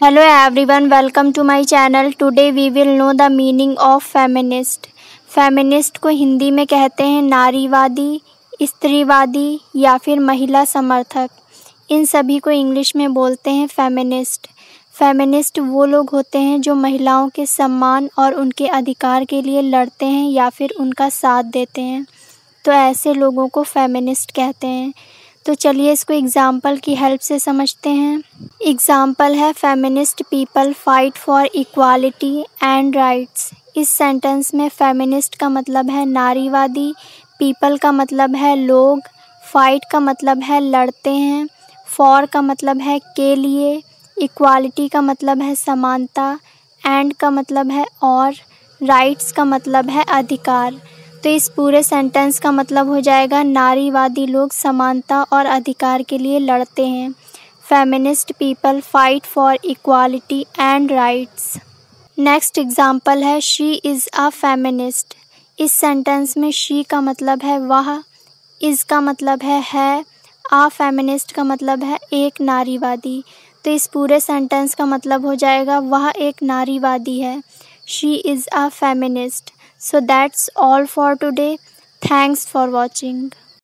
Hello everyone, welcome to my channel. Today we will know the meaning of feminist. Feminist को हिंदी में कहते हैं नारीवादी स्त्रीवादी या फिर महिला समर्थक इन सभी को इंग्लिश में बोलते हैं फेमिनिस्ट फेमिनिस्ट वो लोग होते हैं जो महिलाओं के सम्मान और उनके अधिकार के लिए लड़ते हैं या फिर उनका साथ देते हैं तो ऐसे लोगों को फेमिनिस्ट कहते हैं तो चलिए इसको एग्ज़ाम्पल की हेल्प से समझते हैं। एग्ज़ाम्पल है feminist people fight for equality and rights इस सेंटेंस में फेमिनिस्ट का मतलब है नारीवादी पीपल का मतलब है लोग फाइट का मतलब है लड़ते हैं फॉर का मतलब है के लिए इक्वालिटी का मतलब है समानता एंड का मतलब है और राइट्स का मतलब है अधिकार। तो इस पूरे सेंटेंस का मतलब हो जाएगा, नारीवादी लोग समानता और अधिकार के लिए लड़ते हैं। Feminist people fight for equality and rights next example है शी इज़ अ फेमिनिस्ट इस सेंटेंस में शी का मतलब है वह इज़ का मतलब है है आ फेमिनिस्ट का मतलब है एक नारीवादी। तो इस पूरे सेंटेंस का मतलब हो जाएगा, वह एक नारीवादी है। She is a feminist so that's all for today. Thanks for watching